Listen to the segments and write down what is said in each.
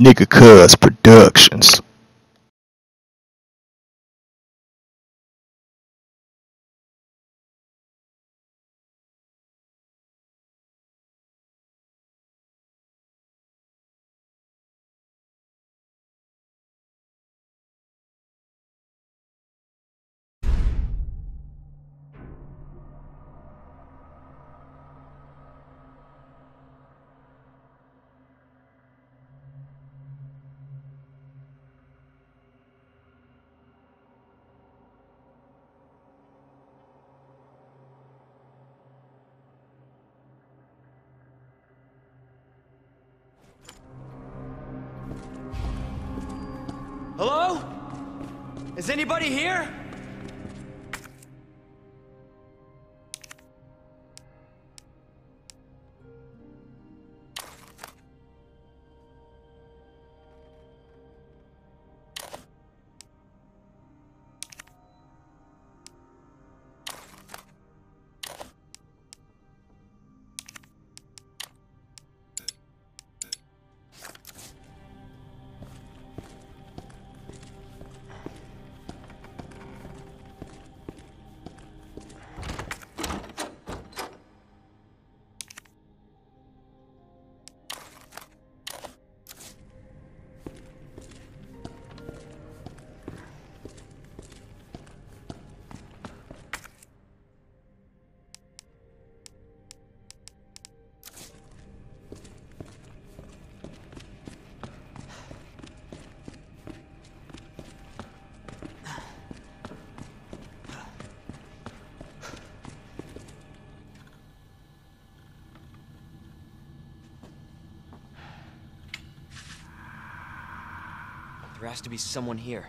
Nigga Cuz Productions. Is anybody here? There has to be someone here.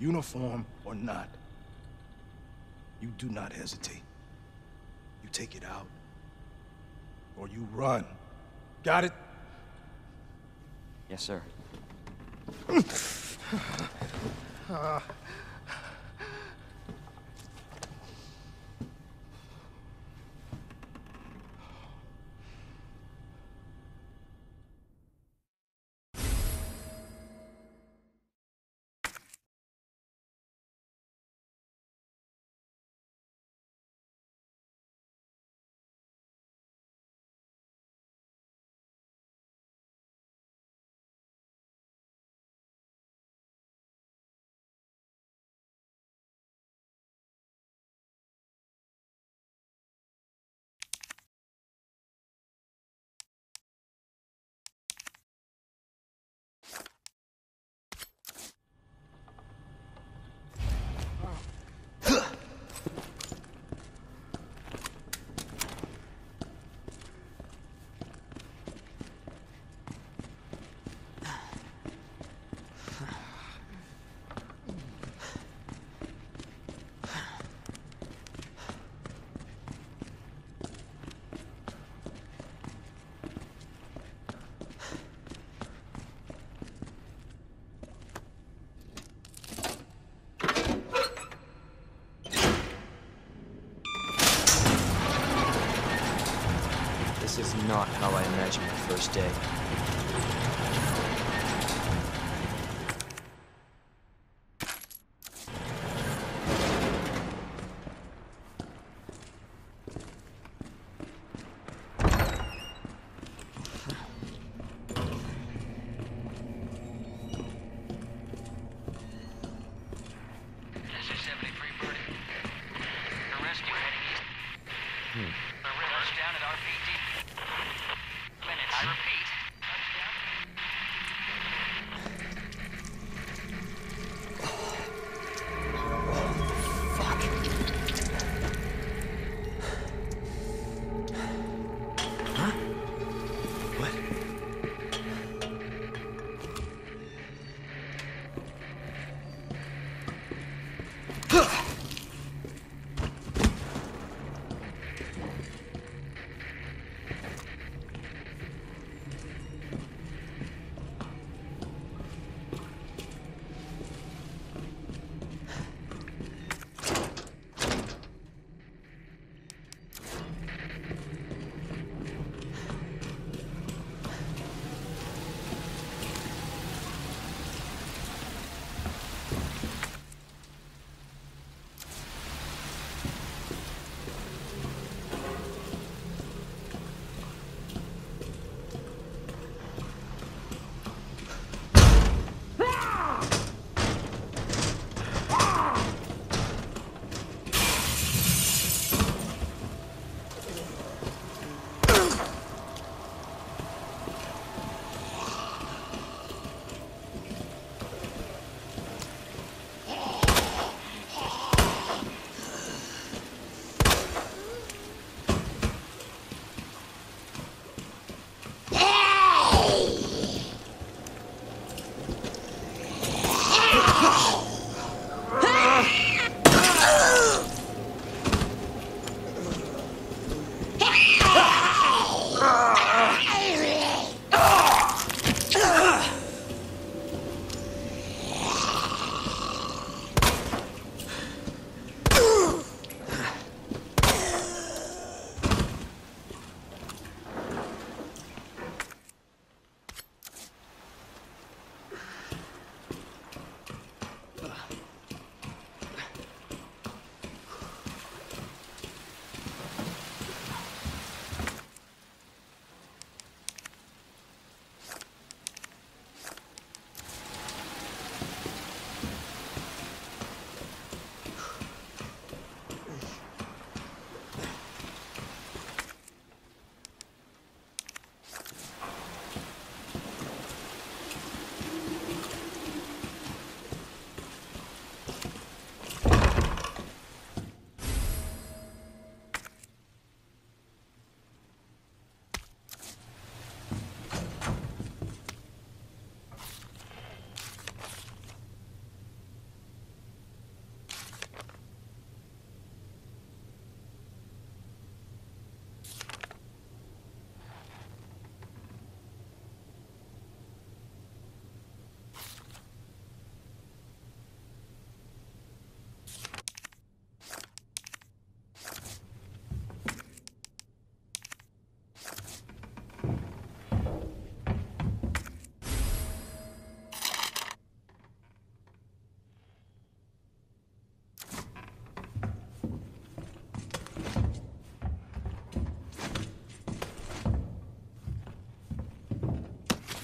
uniform or not, you do not hesitate. You take it out, or you run. Got it? Yes, sir. This ah. Is not how I imagined my first day.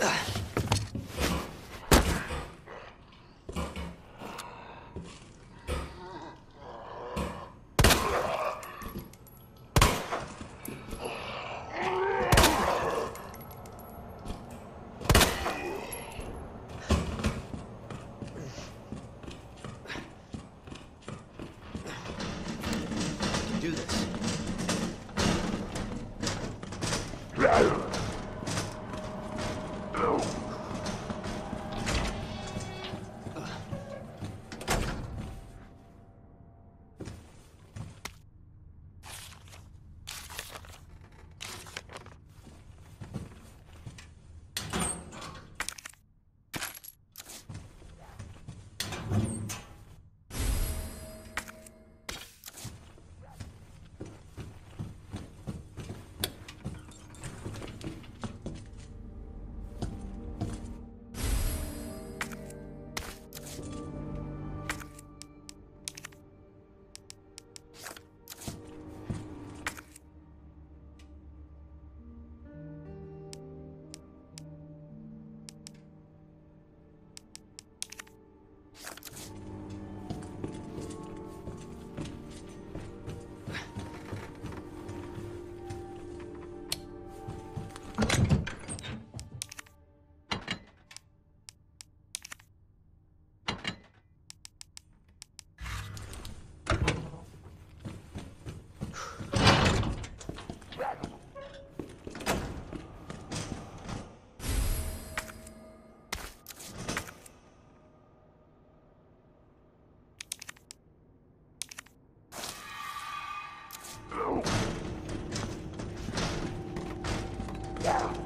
Do What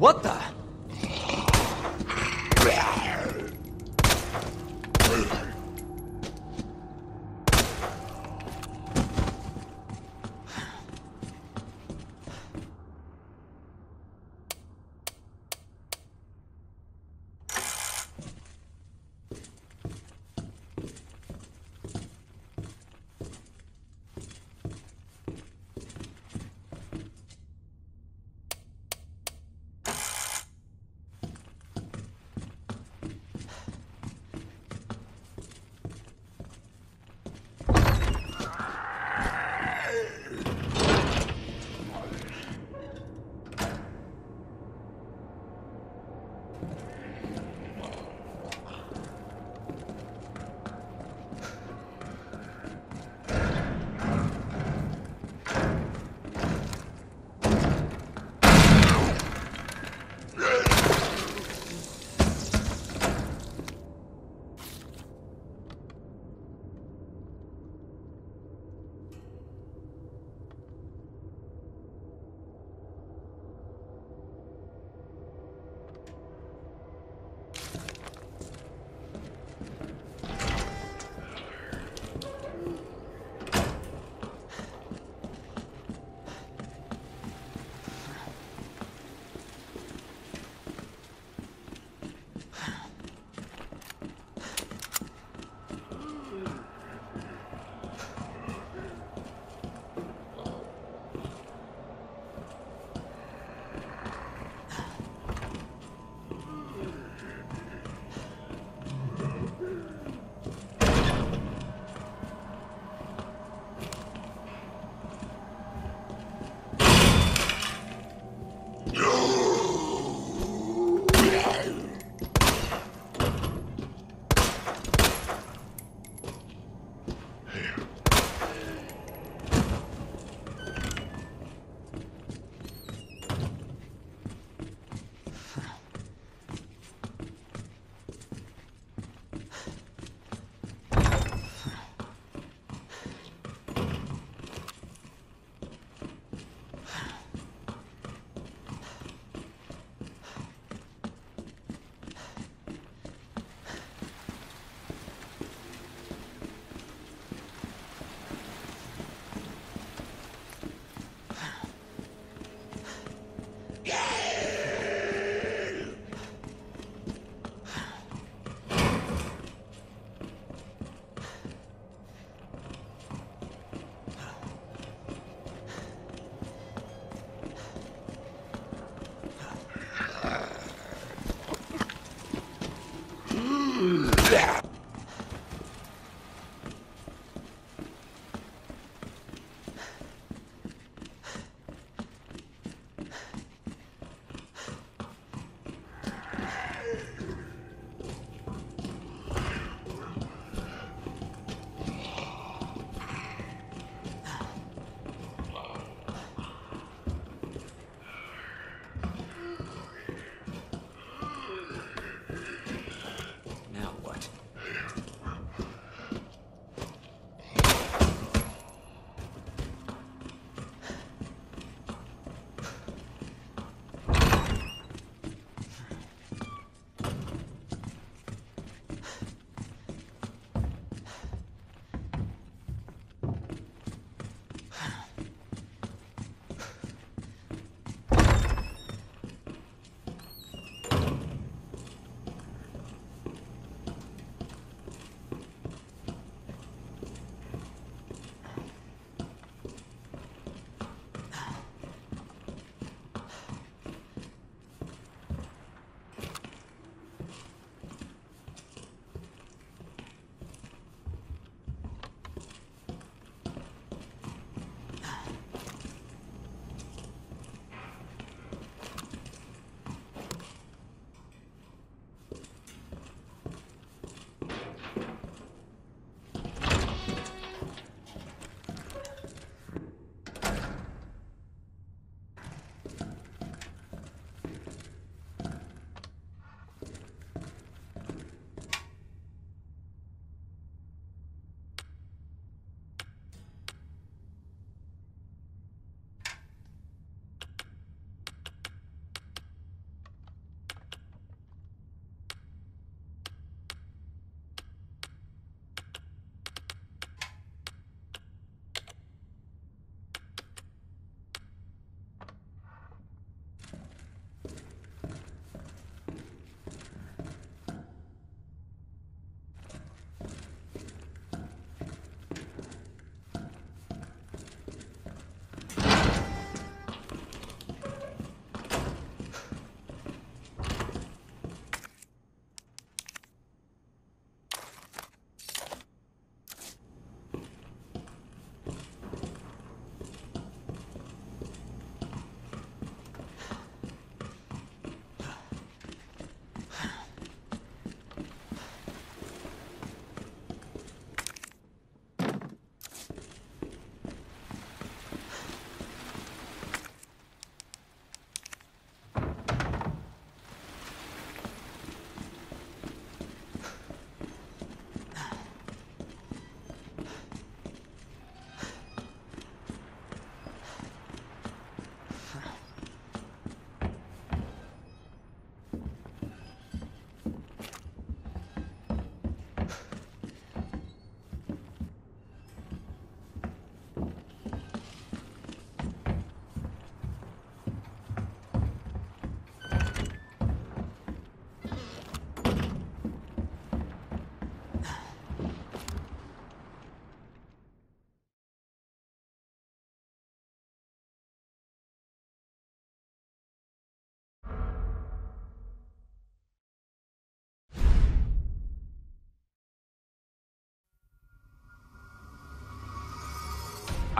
What the?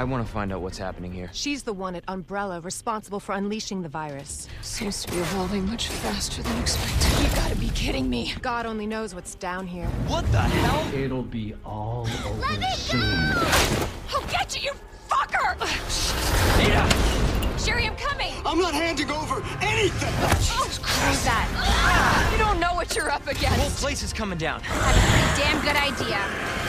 I want to find out what's happening here. She's the one at Umbrella responsible for unleashing the virus. Seems to be evolving much faster than expected. You gotta be kidding me. God only knows what's down here. What the hell? It'll be all over soon. Go! I'll get you, you fucker! Yeah. Sherry, I'm coming! I'm not handing over anything! Oh, Who's that? Ah! You don't know what you're up against! Whole place is coming down. Have a pretty damn good idea.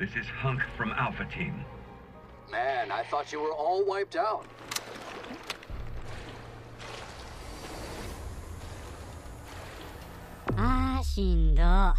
This is Hunk from Alpha Team. Man, I thought you were all wiped out. Ah, shindo.